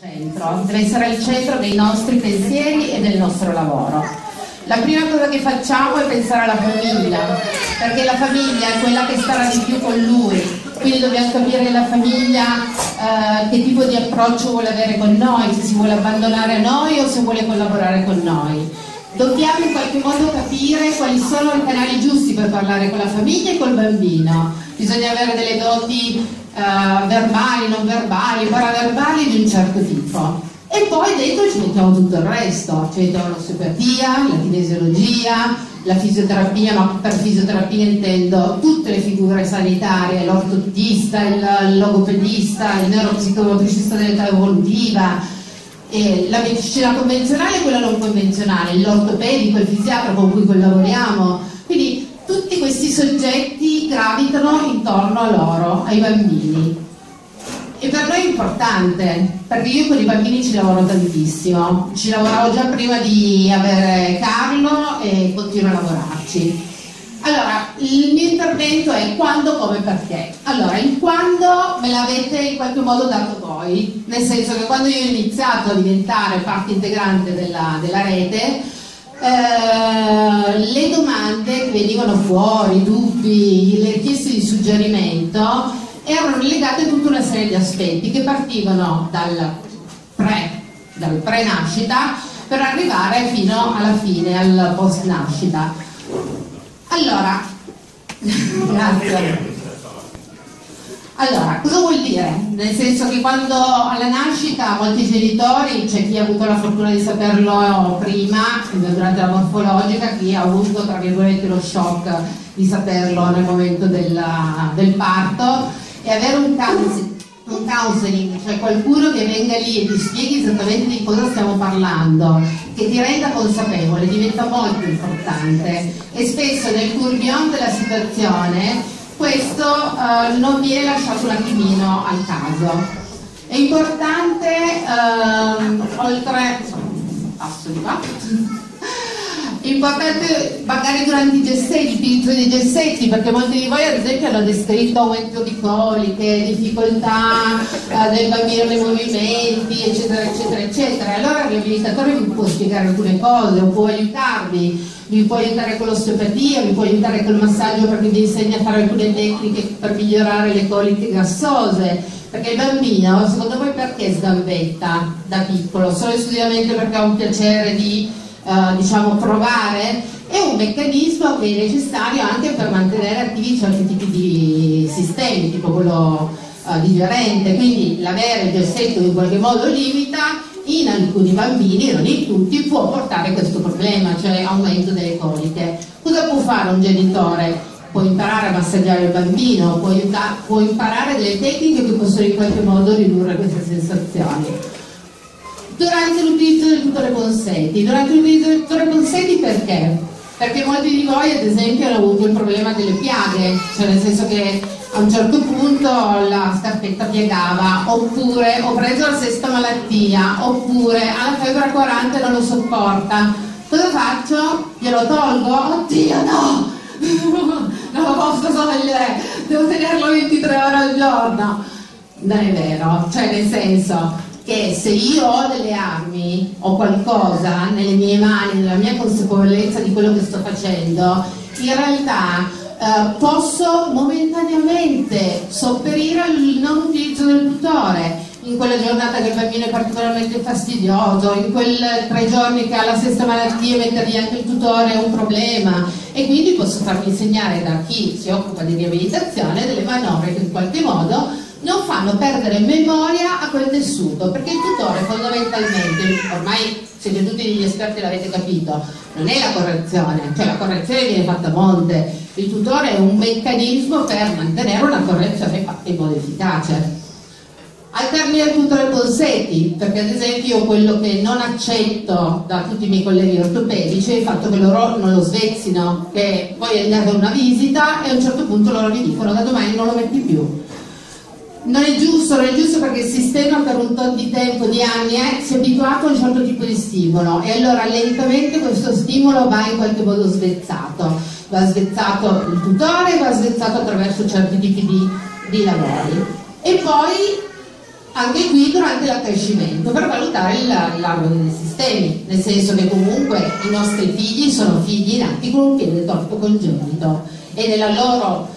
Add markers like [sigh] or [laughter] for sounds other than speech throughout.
centro, deve essere al centro dei nostri pensieri e del nostro lavoro. La prima cosa che facciamo è pensare alla famiglia, perché la famiglia è quella che starà di più con lui, quindi dobbiamo capire la famiglia eh, che tipo di approccio vuole avere con noi, se si vuole abbandonare a noi o se vuole collaborare con noi. Dobbiamo in qualche modo capire quali sono i canali giusti per parlare con la famiglia e col bambino. Bisogna avere delle doti uh, verbali, non verbali, paraverbali di un certo tipo. E poi dentro ci mettiamo tutto il resto, ci mettiamo l'osteopatia, la kinesiologia, la fisioterapia, ma per fisioterapia intendo tutte le figure sanitarie, l'ortopedista, il logopedista, il neuropsicomotricista dell'età evolutiva, la medicina convenzionale e quella non convenzionale, l'ortopedico, il fisiatra con cui collaboriamo. Tutti questi soggetti gravitano intorno a loro, ai bambini. E per noi è importante, perché io con i bambini ci lavoro tantissimo, ci lavoravo già prima di avere Carlo e continuo a lavorarci. Allora, il mio intervento è quando, come, perché. Allora, il quando me l'avete in qualche modo dato voi, nel senso che quando io ho iniziato a diventare parte integrante della, della rete, eh, le domande che venivano fuori, i dubbi, le richieste di suggerimento erano legate a tutta una serie di aspetti che partivano dal pre, dal pre-nascita per arrivare fino alla fine, al post-nascita. Allora, [laughs] grazie. Allora, cosa vuol dire? Nel senso che quando alla nascita molti genitori, c'è chi ha avuto la fortuna di saperlo prima, durante la morfologica, chi ha avuto tra virgolette lo shock di saperlo nel momento della, del parto, e avere un, un counseling, cioè qualcuno che venga lì e ti spieghi esattamente di cosa stiamo parlando, che ti renda consapevole, diventa molto importante. E spesso nel tourbillon della situazione questo uh, non viene lasciato un attimino al caso. È importante, uh, oltre... passo di qua, importante magari durante i gessetti, l'utilizzo dei gessetti, perché molti di voi ad esempio hanno descritto aumento di coliche, difficoltà uh, del bambino nei movimenti, eccetera, eccetera, eccetera. Allora il riabilitatore vi può spiegare alcune cose o può aiutarvi vi può aiutare con l'osteopatia, vi può aiutare col massaggio perché vi insegna a fare alcune tecniche per migliorare le coliche gassose, perché il bambino, secondo voi perché sgambetta da piccolo? Solo esclusivamente perché ha un piacere di eh, diciamo, provare? È un meccanismo che è necessario anche per mantenere attivi certi tipi di sistemi, tipo quello eh, digerente, quindi l'avere il gessetto in qualche modo limita in alcuni bambini, non in tutti, può portare questo problema, cioè aumento delle coliche. Cosa può fare un genitore? Può imparare a massaggiare il bambino, può, può imparare delle tecniche che possono in qualche modo ridurre queste sensazioni. Durante l'utilizzo del tutore Ponseti, durante l'utilizzo del tutore Ponseti perché? Perché molti di voi ad esempio hanno avuto il problema delle piaghe, cioè nel senso che a un certo punto la scarpetta piegava, oppure ho preso la sesta malattia, oppure alla febbre a 40 non lo sopporta. Cosa faccio? Glielo tolgo? Oddio no! [laughs] non lo posso togliere, devo tenerlo 23 ore al giorno. Non è vero, cioè nel senso che se io ho delle armi o qualcosa nelle mie mani, nella mia consapevolezza di quello che sto facendo, in realtà eh, posso momentaneamente sopperire al non utilizzo del tutore. In quella giornata che il bambino è particolarmente fastidioso, in quei tre giorni che ha la stessa malattia mettergli anche il tutore è un problema. E quindi posso farmi insegnare da chi si occupa di riabilitazione delle manovre che in qualche modo non fanno perdere memoria a quel tessuto, perché il tutore fondamentalmente, ormai siete tutti degli esperti e l'avete capito, non è la correzione, cioè la correzione viene fatta a monte, il tutore è un meccanismo per mantenere una correzione fatta in modo efficace. Al termine del tutore Polsetti, perché ad esempio io quello che non accetto da tutti i miei colleghi ortopedici è il fatto che loro non lo svezzino, che poi è andata una visita e a un certo punto loro mi dicono da domani non lo metti più non è giusto, non è giusto perché il sistema per un tot di tempo, di anni, eh, si è abituato a un certo tipo di stimolo. E allora lentamente questo stimolo va in qualche modo svezzato, va svezzato il tutore, va svezzato attraverso certi tipi di, di lavori. E poi anche qui durante l'accrescimento per valutare largo dei sistemi, nel senso che comunque i nostri figli sono figli nati con un piede torto congenito. E nella loro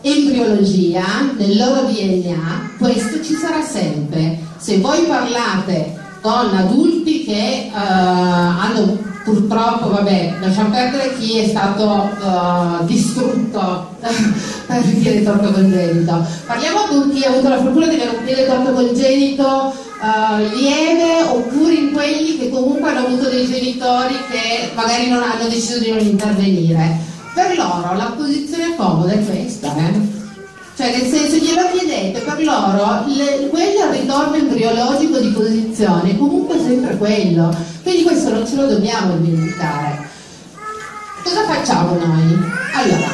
embriologia, nel loro DNA, questo ci sarà sempre. Se voi parlate con adulti che uh, hanno purtroppo, vabbè, lasciamo perdere chi è stato uh, distrutto [laughs] per il piede torto congenito. Parliamo con chi ha avuto la fortuna di avere un piede torto congenito uh, lieve oppure in quelli che comunque hanno avuto dei genitori che magari non hanno deciso di non intervenire. Per loro la posizione comoda è questa, eh? Cioè nel senso glielo chiedete, per loro le, quello è il ritorno embriologico di posizione, comunque sempre quello. Quindi questo non ce lo dobbiamo dimenticare. Cosa facciamo noi? Allora,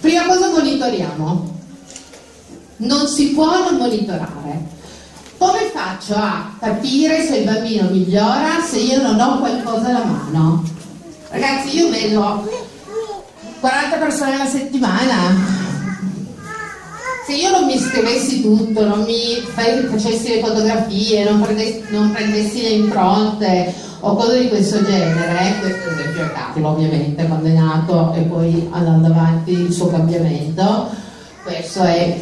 prima cosa monitoriamo. Non si può non monitorare. Come faccio a capire se il bambino migliora se io non ho qualcosa alla mano? Ragazzi, io vedo 40 persone alla settimana, se io non mi scrivessi tutto, non mi facessi le fotografie, non prendessi, non prendessi le impronte o cose di questo genere, questo esempio è Catilo ovviamente quando è nato e poi andando avanti il suo cambiamento, questo è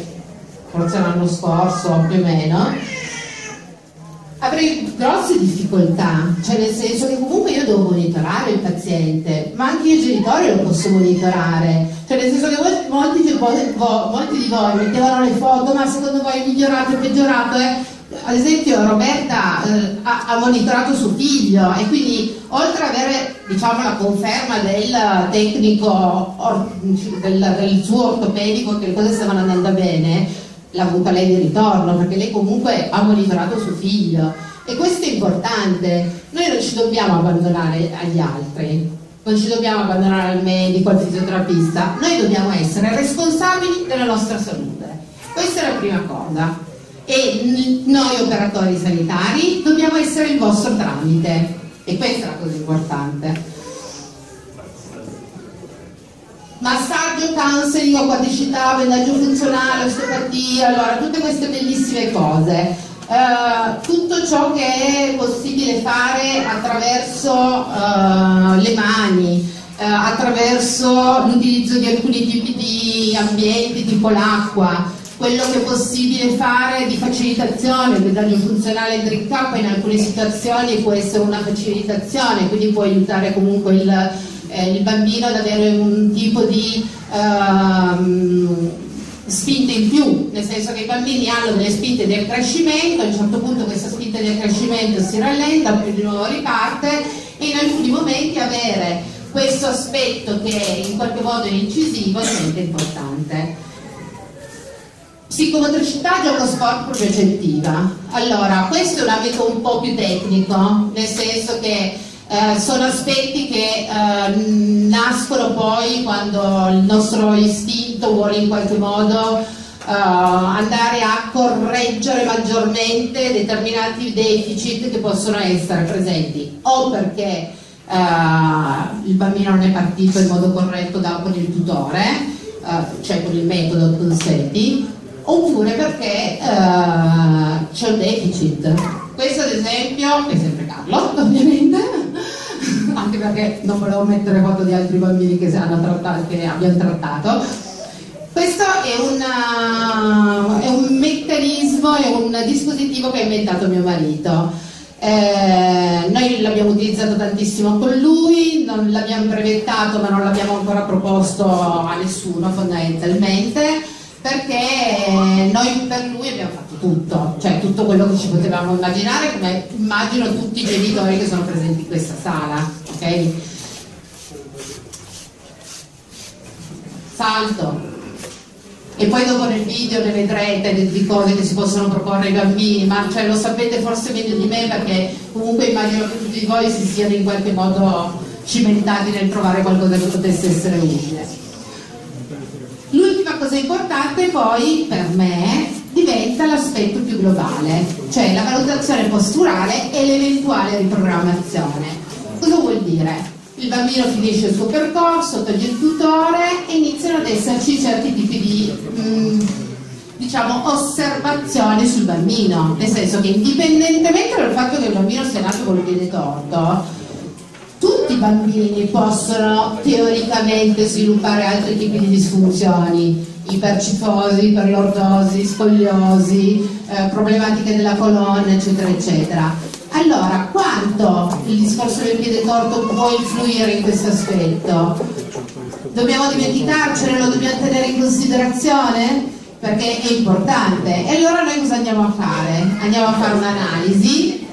forse l'anno scorso più o meno, avrei grosse difficoltà, cioè nel senso che comunque io devo monitorare il paziente, ma anche io genitore lo posso monitorare, cioè nel senso che molti, di voi, molti di voi mettevano le foto, ma secondo voi è migliorato, è peggiorato, eh? ad esempio Roberta eh, ha, ha, monitorato suo figlio e quindi oltre ad avere diciamo, la conferma del tecnico or, del, del suo ortopedico che le cose stavano andando bene, l'ha avuta lei di ritorno, perché lei comunque ha monitorato suo figlio e questo è importante. Noi non ci dobbiamo abbandonare agli altri, non ci dobbiamo abbandonare al medico, al fisioterapista, noi dobbiamo essere responsabili della nostra salute. Questa è la prima cosa. E noi operatori sanitari dobbiamo essere il vostro tramite e questa è la cosa importante. Massaggio, counseling, aquaticità, vendaggio funzionale, osteopatia, allora tutte queste bellissime cose. Uh, tutto ciò che è possibile fare attraverso uh, le mani, uh, attraverso l'utilizzo di alcuni tipi di ambienti tipo l'acqua, quello che è possibile fare di facilitazione, il vendaggio funzionale drink up in alcune situazioni può essere una facilitazione, quindi può aiutare comunque il, eh, il bambino ad avere un tipo di uh, spinte in più, nel senso che i bambini hanno delle spinte di accrescimento, a un certo punto questa spinta di accrescimento si rallenta, poi di nuovo riparte e in alcuni momenti avere questo aspetto che in qualche modo è incisivo diventa importante. Psicomotricità gioco sport propriocettiva. Allora, questo è un ambito un po' più tecnico, nel senso che eh, sono aspetti che eh, nascono poi quando il nostro istinto vuole in qualche modo eh, andare a correggere maggiormente determinati deficit che possono essere presenti o perché eh, il bambino non è partito in modo corretto da, con il tutore, eh, cioè con il metodo Consenti, oppure perché c'è un deficit. Questo ad esempio è sempre Carlo, [laughs] ovviamente perché non volevo mettere foto di altri bambini che, trattato, che abbiamo trattato. Questo è, una, è, un meccanismo, è un dispositivo che ha inventato mio marito. Eh, noi l'abbiamo utilizzato tantissimo con lui, non l'abbiamo brevettato ma non l'abbiamo ancora proposto a nessuno fondamentalmente perché noi per lui abbiamo fatto tutto, cioè tutto quello che ci potevamo immaginare, come immagino tutti i genitori che sono presenti in questa sala ok? Salto. E poi dopo nel video ne vedrete di cose che si possono proporre ai bambini, ma cioè, lo sapete forse meglio di me perché comunque immagino che tutti voi si siano in qualche modo cimentati nel trovare qualcosa che potesse essere utile. L'ultima cosa importante poi per me diventa l'aspetto più globale, cioè la valutazione posturale e l'eventuale riprogrammazione. Cosa vuol dire? Il bambino finisce il suo percorso, toglie il tutore e iniziano ad esserci certi tipi di mm, diciamo, osservazioni sul bambino, nel senso che indipendentemente dal fatto che il bambino sia nato con il piede torto, tutti i bambini possono teoricamente sviluppare altri tipi di disfunzioni, ipercifosi, iperlordosi, scoliosi, eh, problematiche della colonna, eccetera, eccetera. Allora, quanto il discorso del piede torto può influire in questo aspetto? Dobbiamo dimenticarcene, lo dobbiamo tenere in considerazione? perché è importante. E allora noi cosa andiamo a fare? Andiamo a fare un'analisi,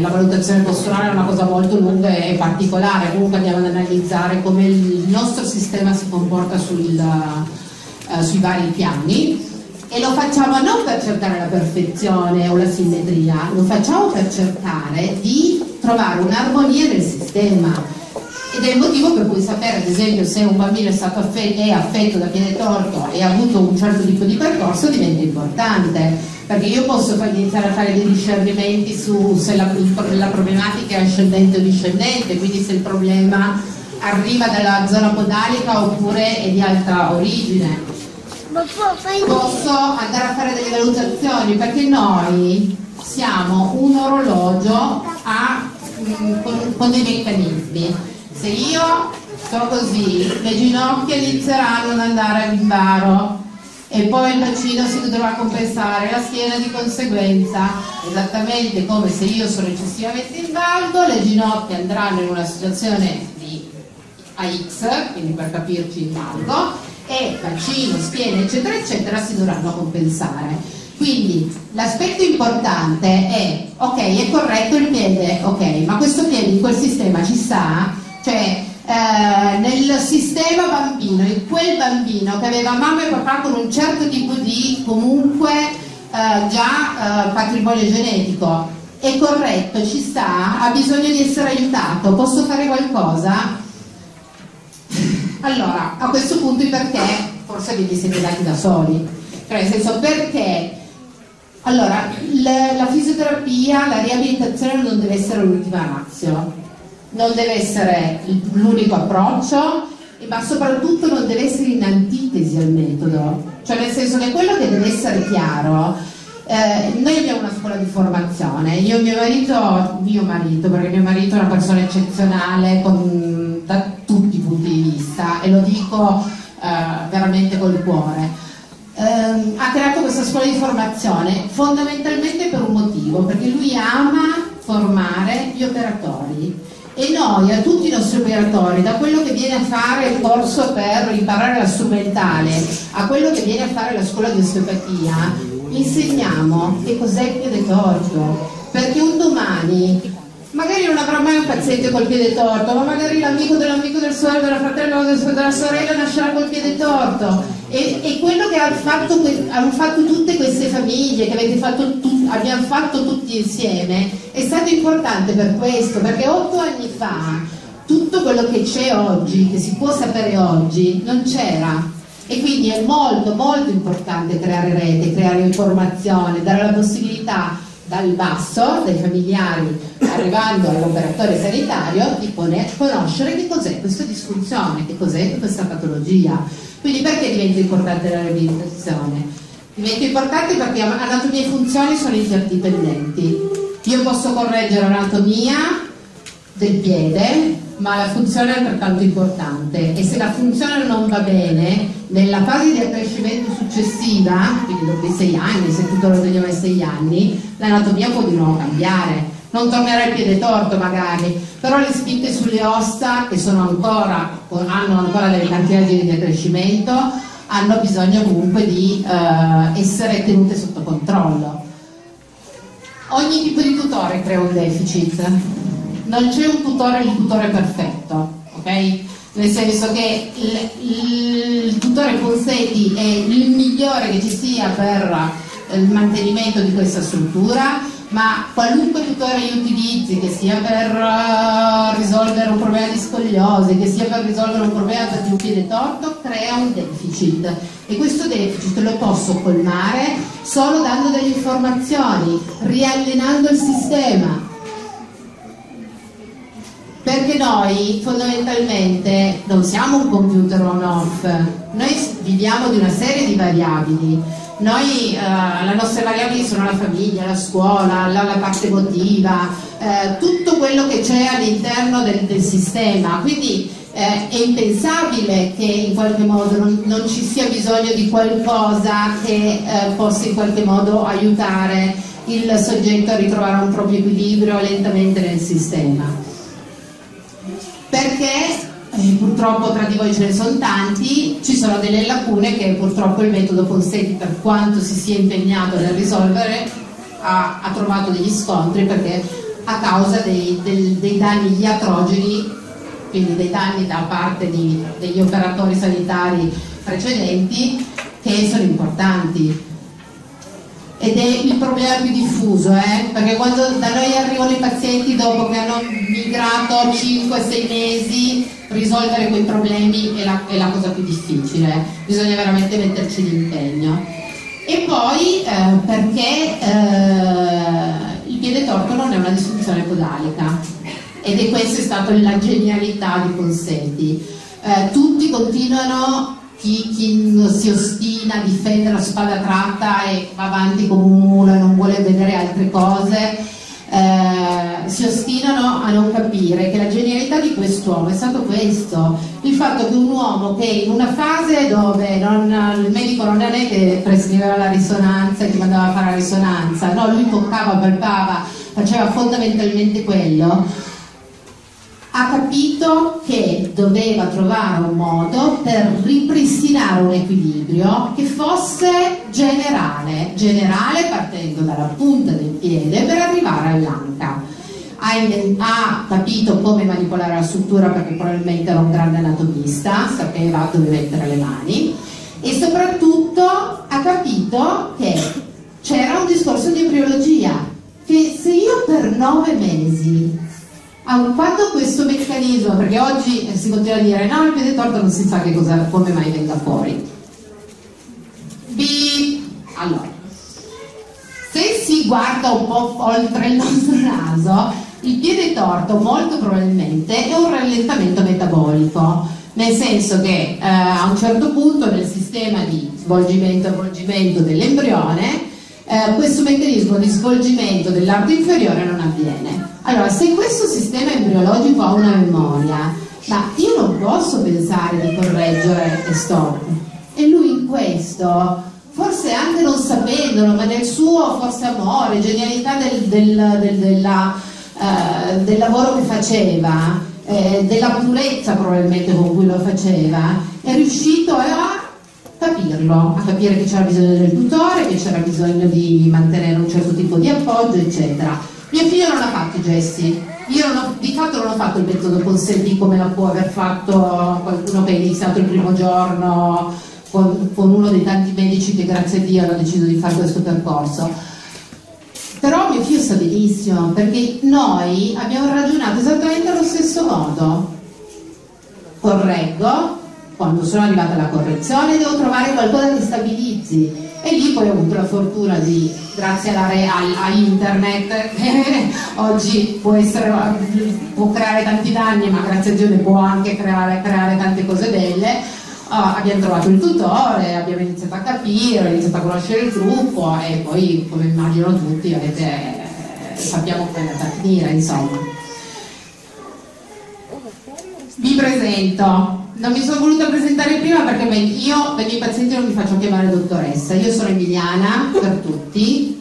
la valutazione posturale è una cosa molto lunga e particolare, comunque andiamo ad analizzare come il nostro sistema si comporta sul, uh, sui vari piani e lo facciamo non per cercare la perfezione o la simmetria, lo facciamo per cercare di trovare un'armonia nel sistema. Ed è il motivo per cui sapere ad esempio se un bambino è, stato affetto, è affetto da piede torto e ha avuto un certo tipo di percorso diventa importante. Perché io posso iniziare a fare dei discernimenti su se la, la problematica è ascendente o discendente quindi se il problema arriva dalla zona podalica oppure è di altra origine posso andare a fare delle valutazioni? Perché noi siamo un orologio a, mm, con, con dei meccanismi. Se io sto così, le ginocchia inizieranno ad andare a rimbaro e poi il bacino si dovrà compensare, la schiena di conseguenza, esattamente come se io sono eccessivamente in baldo, le ginocchia andranno in una situazione di AX, quindi per capirci in baldo, e bacino, schiena, eccetera, eccetera, si dovranno compensare. Quindi l'aspetto importante è, ok, è corretto il piede, ok, ma questo piede in quel sistema ci sta? cioè eh, nel sistema bambino, in quel bambino che aveva mamma e papà con un certo tipo di comunque eh, già eh, patrimonio genetico, è corretto, ci sta, ha bisogno di essere aiutato, posso fare qualcosa? Allora, a questo punto i perché forse ve li siete dati da soli, cioè nel senso perché? Allora, la fisioterapia, la riabilitazione non deve essere l'ultima razio, non deve essere l'unico approccio, ma soprattutto non deve essere in antitesi al metodo, cioè nel senso che quello che deve essere chiaro, eh, noi abbiamo una scuola di formazione, io e mio marito, mio marito, perché mio marito è una persona eccezionale con, da lo dico eh, veramente col cuore. Eh, ha creato questa scuola di formazione fondamentalmente per un motivo, perché lui ama formare gli operatori e noi a tutti i nostri operatori, da quello che viene a fare il corso per imparare la strumentale a quello che viene a fare la scuola di osteopatia, insegniamo che cos'è il piede torto, perché un domani magari non avrà mai un paziente col piede torto, ma magari l'amico dell'amico del sorello, della fratello della sorella nascerà col piede torto. E, e quello che hanno fatto, hanno fatto, tutte queste famiglie, che fatto tu, abbiamo fatto tutti insieme, è stato importante per questo, perché otto anni fa tutto quello che c'è oggi, che si può sapere oggi, non c'era. E quindi è molto molto importante creare rete, creare informazione, dare la possibilità dal basso, dai familiari, arrivando all'operatore sanitario, di conoscere che cos'è questa disfunzione, che cos'è questa patologia. Quindi perché diventa importante la riabilitazione? Diventa importante perché anatomia e funzioni sono interdipendenti. Io posso correggere l'anatomia del piede, ma la funzione è altrettanto importante e se la funzione non va bene, nella fase di accrescimento successiva, quindi dopo i sei anni, se tutto lo togliamo ai sei anni, l'anatomia può di nuovo cambiare. Non tornerà il piede torto magari, però le spinte sulle ossa che ancora, hanno ancora delle cartilagini di accrescimento hanno bisogno comunque di eh, essere tenute sotto controllo. Ogni tipo di tutore crea un deficit non c'è un tutore il tutore perfetto, ok? Nel senso che il, il tutore Fonsetti è il migliore che ci sia per il mantenimento di questa struttura, ma qualunque tutore io utilizzi, che sia per uh, risolvere un problema di scogliosi, che sia per risolvere un problema di un piede torto, crea un deficit e questo deficit lo posso colmare solo dando delle informazioni, riallenando il sistema, perché noi fondamentalmente non siamo un computer on-off, noi viviamo di una serie di variabili Noi, eh, le nostre variabili sono la famiglia, la scuola, la, la parte emotiva, eh, tutto quello che c'è all'interno del, del, sistema. Quindi eh, è impensabile che in qualche modo non, non, ci sia bisogno di qualcosa che eh, possa in qualche modo aiutare il soggetto a ritrovare un proprio equilibrio lentamente nel sistema. Perché eh, purtroppo tra di voi ce ne sono tanti, ci sono delle lacune che purtroppo il metodo Ponseti per quanto si sia impegnato nel risolvere ha, ha trovato degli scontri perché a causa dei, del, dei danni iatrogeni, quindi dei danni da parte di, degli operatori sanitari precedenti che sono importanti ed è il problema più diffuso, eh? perché quando da noi arrivano i pazienti dopo che hanno migrato 5-6 mesi, risolvere quei problemi è la, è la, cosa più difficile, bisogna veramente metterci l'impegno. E poi eh, perché eh, il piede torto non è una disfunzione podalica ed è questa è stata la genialità di Ponseti. Eh, tutti continuano chi, si ostina, difende la spada tratta e va avanti come un mulo e non vuole vedere altre cose, eh, si ostinano a non capire che la genialità di quest'uomo è stato questo, il fatto che un uomo che in una fase dove non, il medico non è che prescriveva la risonanza e ti mandava a fare la risonanza, no, lui toccava, palpava, faceva fondamentalmente quello, ha capito che doveva trovare un modo per ripristinare un equilibrio che fosse generale, generale partendo dalla punta del piede per arrivare all'anca. Ha, ha, capito come manipolare la struttura perché probabilmente era un grande anatomista, sapeva dove mettere le mani e soprattutto ha capito che c'era un discorso di embriologia, che se io per nove mesi quando questo meccanismo, perché oggi si continua a dire no, il piede torto non si sa che cosa, come mai venga fuori. B. Allora, se si guarda un po' oltre il nostro [laughs] naso, il piede torto molto probabilmente è un rallentamento metabolico, nel senso che eh, a un certo punto nel sistema di svolgimento e avvolgimento dell'embrione eh, questo meccanismo di svolgimento dell'arto inferiore non avviene. Allora, se questo sistema embriologico ha una memoria, ma io non posso pensare di correggere e stop. E lui in questo, forse anche non sapendolo, ma nel suo forse amore, genialità del, del, del, della, uh, del lavoro che faceva, eh, della purezza probabilmente con cui lo faceva, è riuscito a capirlo, a capire che c'era bisogno del tutore, che c'era bisogno di mantenere un certo tipo di appoggio, eccetera. Mio figlio non ha fatto i gesti, io ho, di fatto non ho fatto il metodo Conselli come lo può aver fatto qualcuno che ha iniziato il primo giorno con, con uno dei tanti medici che grazie a Dio hanno deciso di fare questo percorso. Però mio figlio sa benissimo perché noi abbiamo ragionato esattamente allo stesso modo. Correggo, quando sono arrivata alla correzione devo trovare qualcosa che stabilizzi. E lì poi ho avuto la fortuna di, grazie alla, a, a internet, che [laughs] oggi può, essere, può, creare tanti danni ma grazie a Dio ne può anche creare, creare tante cose belle, uh, abbiamo trovato il tutore, abbiamo iniziato a capire, abbiamo iniziato a conoscere il gruppo e poi come immagino tutti avete, sappiamo come è andata a finire insomma. Vi presento non mi sono voluta presentare prima perché beh, io per i miei pazienti non mi faccio chiamare dottoressa, io sono Emiliana per tutti,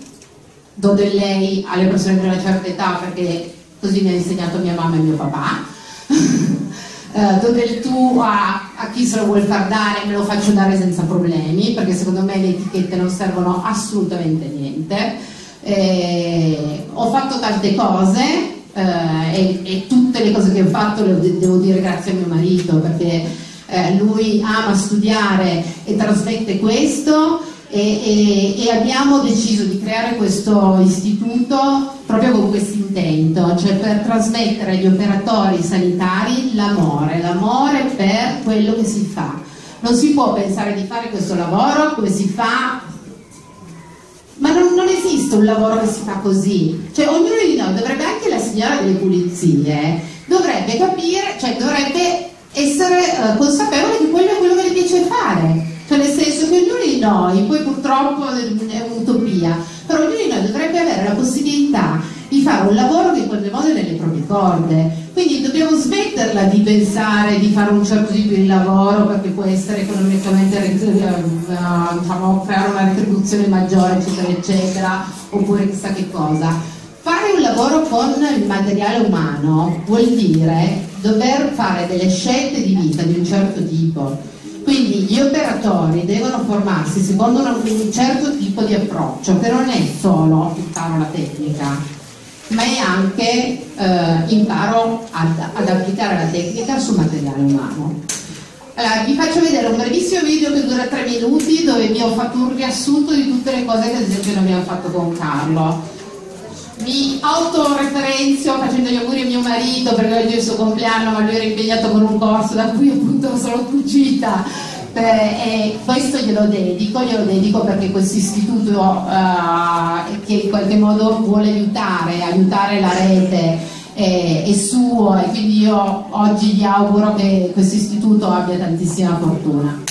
do del lei alle persone di una certa età perché così mi ha insegnato mia mamma e mio papà, uh, [laughs] do del tu a, a, chi se lo vuole far dare, me lo faccio dare senza problemi perché secondo me le etichette non servono assolutamente a niente. Eh, ho fatto tante cose, eh, e, e, tutte le cose che ho fatto le devo dire grazie a mio marito perché eh, lui ama studiare e trasmette questo e, e, e, abbiamo deciso di creare questo istituto proprio con questo intento, cioè per trasmettere agli operatori sanitari l'amore, l'amore per quello che si fa. Non si può pensare di fare questo lavoro come si fa non, esiste un lavoro che si fa così. Cioè ognuno di noi dovrebbe, anche la signora delle pulizie, dovrebbe capire, cioè dovrebbe essere uh, consapevole che quello è quello che le piace fare. Cioè nel senso che ognuno di noi, poi purtroppo è un'utopia, però ognuno di noi dovrebbe avere la possibilità di fare un lavoro che in qualche modo è nelle proprie corde. Quindi dobbiamo smetterla di pensare di fare un certo tipo di lavoro perché può essere economicamente eh, diciamo, creare una retribuzione maggiore, eccetera, eccetera, oppure chissà che cosa. Fare un lavoro con il materiale umano vuol dire dover fare delle scelte di vita di un certo tipo. Quindi gli operatori devono formarsi secondo un certo tipo di approccio, che non è solo imparo la tecnica, ma è anche eh, imparo ad, ad, applicare la tecnica sul materiale umano. Allora, vi faccio vedere un brevissimo video che dura tre minuti dove vi ho fatto un riassunto di tutte le cose che ad esempio noi abbiamo fatto con Carlo. Mi autoreferenzio facendo gli auguri a mio marito perché oggi è il suo compleanno ma lui era impegnato con un corso da cui appunto sono fuggita eh, e questo glielo dedico, glielo dedico perché questo istituto eh, che in qualche modo vuole aiutare, aiutare la rete eh, è suo e quindi io oggi gli auguro che questo istituto abbia tantissima fortuna.